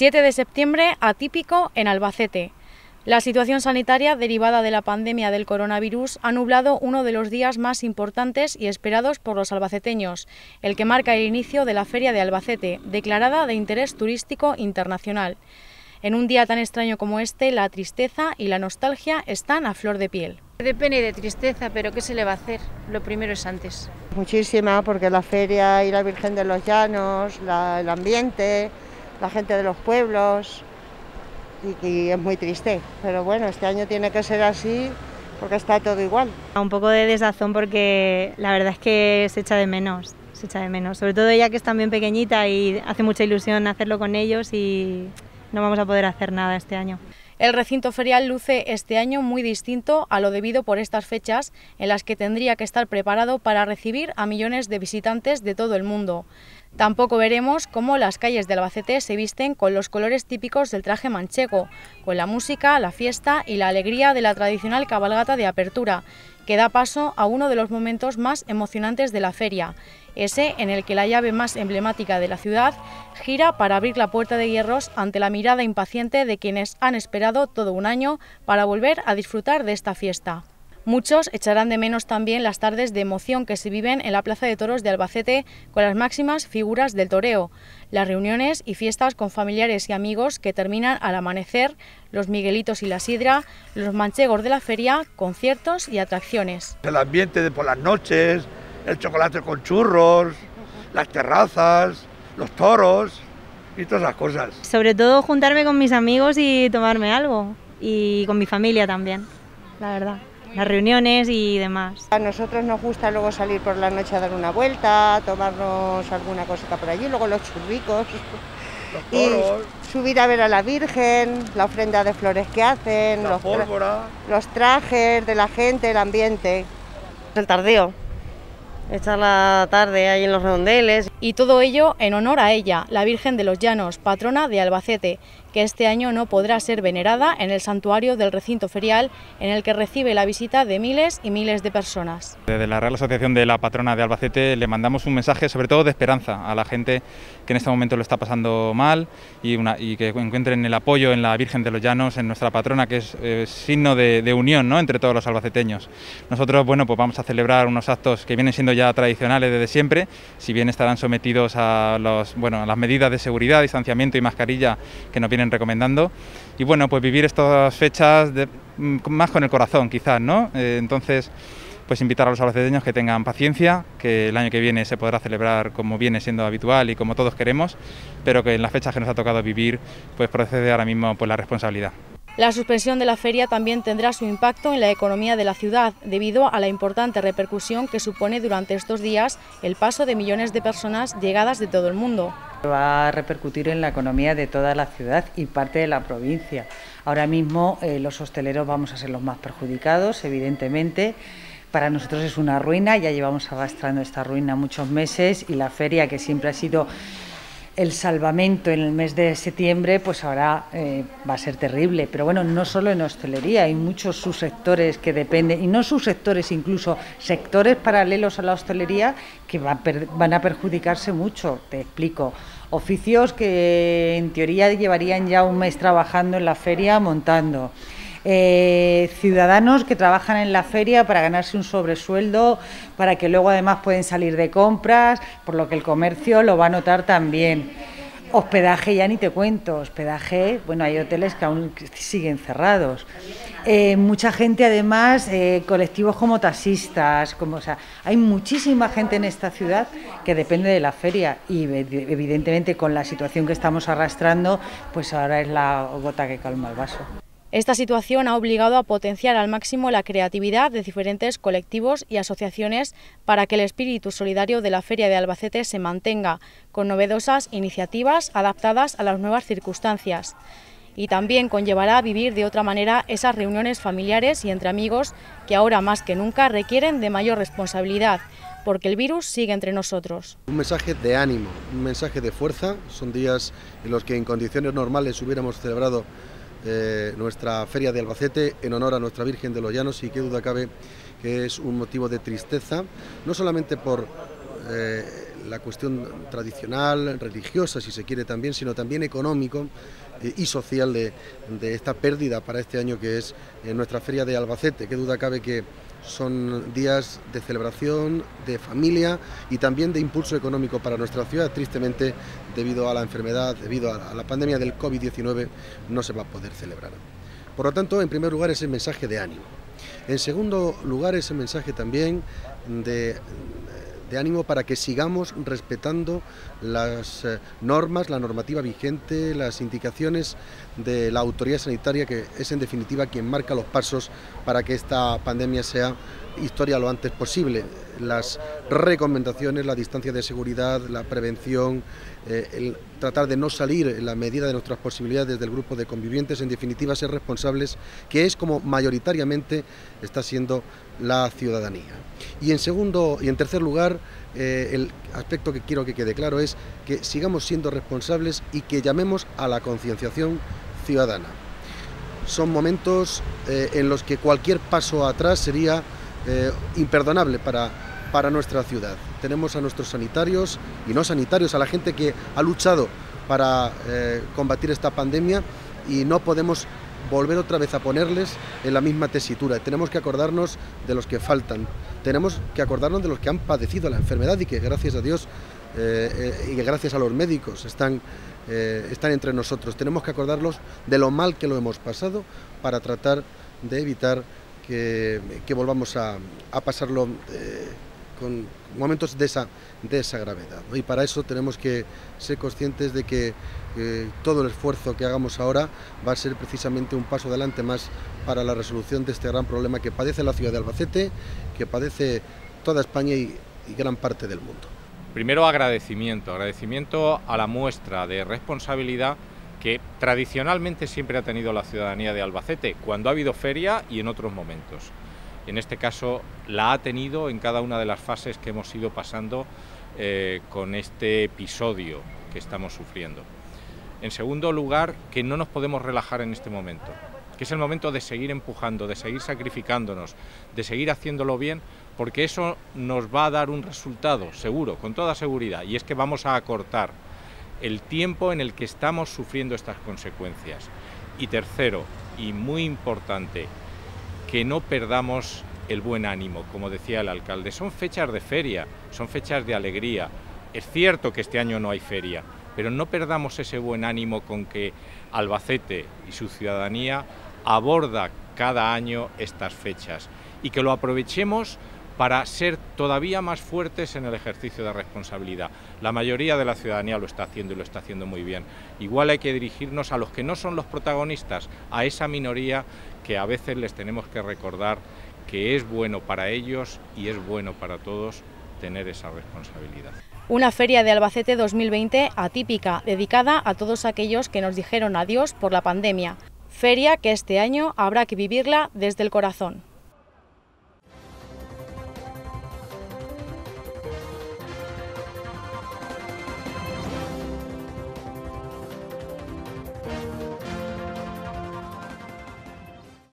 7 de septiembre, atípico en Albacete. La situación sanitaria derivada de la pandemia del coronavirus ha nublado uno de los días más importantes y esperados por los albaceteños, el que marca el inicio de la Feria de Albacete, declarada de interés turístico internacional. En un día tan extraño como este, la tristeza y la nostalgia están a flor de piel. De pena y de tristeza, pero ¿qué se le va a hacer? Lo primero es antes. Muchísima, porque la feria y la Virgen de los Llanos, el ambiente, la gente de los pueblos, y, es muy triste. Pero bueno, este año tiene que ser así porque está todo igual. Un poco de desazón porque la verdad es que se echa de menos, se echa de menos. Sobre todo ella que es también pequeñita y hace mucha ilusión hacerlo con ellos y no vamos a poder hacer nada este año. El recinto ferial luce este año muy distinto a lo debido por estas fechas en las que tendría que estar preparado para recibir a millones de visitantes de todo el mundo. Tampoco veremos cómo las calles de Albacete se visten con los colores típicos del traje manchego, con la música, la fiesta y la alegría de la tradicional cabalgata de apertura, que da paso a uno de los momentos más emocionantes de la feria, ese en el que la llave más emblemática de la ciudad gira para abrir la puerta de hierros ante la mirada impaciente de quienes han esperado todo un año para volver a disfrutar de esta fiesta. Muchos echarán de menos también las tardes de emoción que se viven en la Plaza de Toros de Albacete con las máximas figuras del toreo, las reuniones y fiestas con familiares y amigos que terminan al amanecer, los Miguelitos y la Sidra, los manchegos de la feria, conciertos y atracciones. El ambiente de por las noches, el chocolate con churros, las terrazas, los toros y todas las cosas. Sobre todo juntarme con mis amigos y tomarme algo y con mi familia también, la verdad las reuniones y demás. A nosotros nos gusta luego salir por la noche a dar una vuelta, tomarnos alguna cosita por allí, luego los churricos. y subir a ver a la Virgen, la ofrenda de flores que hacen, los, los trajes de la gente, el ambiente. El tardío, echar la tarde ahí en los redondeles. Y todo ello en honor a ella, la Virgen de los Llanos, patrona de Albacete, que este año no podrá ser venerada en el santuario del recinto ferial, en el que recibe la visita de miles y miles de personas. Desde la Real Asociación de la Patrona de Albacete le mandamos un mensaje sobre todo de esperanza a la gente que en este momento lo está pasando mal y, que encuentren el apoyo en la Virgen de los Llanos, en nuestra patrona, que es eh, signo de, unión ¿no? entre todos los albaceteños. Nosotros bueno, pues vamos a celebrar unos actos que vienen siendo ya tradicionales desde siempre, si bien estarán sometidos a, los, bueno, a las medidas de seguridad, distanciamiento y mascarilla que nos vienen recomendando. Y bueno, pues vivir estas fechas mm, más con el corazón, quizás, ¿no? Eh, entonces, pues invitar a los albaceteños que tengan paciencia, que el año que viene se podrá celebrar como viene siendo habitual y como todos queremos, pero que en las fechas que nos ha tocado vivir, pues procede ahora mismo pues la responsabilidad. La suspensión de la feria también tendrá su impacto en la economía de la ciudad, debido a la importante repercusión que supone durante estos días el paso de millones de personas llegadas de todo el mundo. Va a repercutir en la economía de toda la ciudad y parte de la provincia. Ahora mismo eh, los hosteleros vamos a ser los más perjudicados, evidentemente. Para nosotros es una ruina, ya llevamos arrastrando esta ruina muchos meses y la feria, que siempre ha sido el salvamento en el mes de septiembre, pues ahora eh, va a ser terrible. Pero bueno, no solo en hostelería, hay muchos subsectores que dependen, y no subsectores, incluso sectores paralelos a la hostelería que van a perjudicarse mucho. Te explico. Oficios que en teoría llevarían ya un mes trabajando en la feria montando. Eh, ciudadanos que trabajan en la feria para ganarse un sobresueldo, para que luego además pueden salir de compras, por lo que el comercio lo va a notar también. Hospedaje ya ni te cuento, hospedaje, bueno, hay hoteles que aún siguen cerrados. Eh, mucha gente además, eh, colectivos como taxistas, como, o sea, hay muchísima gente en esta ciudad que depende de la feria y evidentemente con la situación que estamos arrastrando, pues ahora es la gota que calma el vaso. Esta situación ha obligado a potenciar al máximo la creatividad de diferentes colectivos y asociaciones para que el espíritu solidario de la Feria de Albacete se mantenga, con novedosas iniciativas adaptadas a las nuevas circunstancias. Y también conllevará a vivir de otra manera esas reuniones familiares y entre amigos que ahora más que nunca requieren de mayor responsabilidad, porque el virus sigue entre nosotros. Un mensaje de ánimo, un mensaje de fuerza. Son días en los que en condiciones normales hubiéramos celebrado eh, nuestra feria de Albacete en honor a nuestra Virgen de los Llanos y qué duda cabe que es un motivo de tristeza, no solamente por eh, la cuestión tradicional, religiosa, si se quiere también, sino también económico eh, y social de, esta pérdida para este año que es nuestra feria de Albacete. Qué duda cabe que son días de celebración, de familia y también de impulso económico para nuestra ciudad. Tristemente, debido a la enfermedad, debido a la pandemia del COVID-19, no se va a poder celebrar. Por lo tanto, en primer lugar, ese mensaje de ánimo. En segundo lugar, ese mensaje también de de ánimo para que sigamos respetando las eh, normas, la normativa vigente, las indicaciones de la autoridad sanitaria, que es en definitiva quien marca los pasos para que esta pandemia sea historia lo antes posible. Las recomendaciones, la distancia de seguridad, la prevención, eh, tratar de no salir en la medida de nuestras posibilidades del grupo de convivientes, en definitiva ser responsables, que es como mayoritariamente está siendo la ciudadanía. Y en segundo y en tercer lugar, eh, el aspecto que quiero que quede claro es que sigamos siendo responsables y que llamemos a la concienciación ciudadana. Son momentos eh, en los que cualquier paso atrás sería eh, imperdonable para, para nuestra ciudad. Tenemos a nuestros sanitarios y no sanitarios, a la gente que ha luchado para combatir esta pandemia y no podemos volver otra vez a ponerles en la misma tesitura. Tenemos que acordarnos de los que faltan, tenemos que acordarnos de los que han padecido la enfermedad y que gracias a Dios eh, eh, y que gracias a los médicos están, eh, están entre nosotros. Tenemos que acordarlos de lo mal que lo hemos pasado para tratar de evitar que, volvamos a, pasarlo con momentos de esa, gravedad. Y para eso tenemos que ser conscientes de que todo el esfuerzo que hagamos ahora va a ser precisamente un paso adelante más para la resolución de este gran problema que padece la ciudad de Albacete, que padece toda España y gran parte del mundo. Primero agradecimiento, agradecimiento a la muestra de responsabilidad que tradicionalmente siempre ha tenido la ciudadanía de Albacete, cuando ha habido feria y en otros momentos en este caso la ha tenido en cada una de las fases que hemos ido pasando eh, con este episodio que estamos sufriendo. En segundo lugar, que no nos podemos relajar en este momento, que es el momento de seguir empujando, de seguir sacrificándonos, de seguir haciéndolo bien, porque eso nos va a dar un resultado, seguro, con toda seguridad, y es que vamos a acortar el tiempo en el que estamos sufriendo estas consecuencias. Y tercero, y muy importante, que no perdamos el buen ánimo, como decía el alcalde. Son fechas de feria, son fechas de alegría. Es cierto que este año no hay feria, pero no perdamos ese buen ánimo con que Albacete y su ciudadanía aborda cada año estas fechas y que lo aprovechemos para ser todavía más fuertes en el ejercicio de responsabilidad. La mayoría de la ciudadanía lo está haciendo y lo está haciendo muy bien. Igual hay que dirigirnos a los que no son los protagonistas, a esa minoría que a veces les tenemos que recordar que es bueno para ellos y es bueno para todos tener esa responsabilidad. Una feria de Albacete 2020 atípica, dedicada a todos aquellos que nos dijeron adiós por la pandemia. Feria que este año habrá que vivirla desde el corazón.